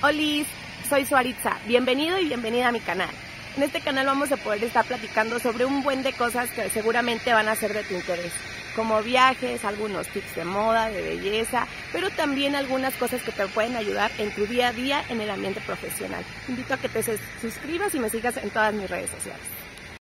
Hola, soy Suaritza. Bienvenido y bienvenida a mi canal. En este canal vamos a poder estar platicando sobre un buen de cosas que seguramente van a ser de tu interés, como viajes, algunos tips de moda, de belleza, pero también algunas cosas que te pueden ayudar en tu día a día en el ambiente profesional. Invito a que te suscribas y me sigas en todas mis redes sociales.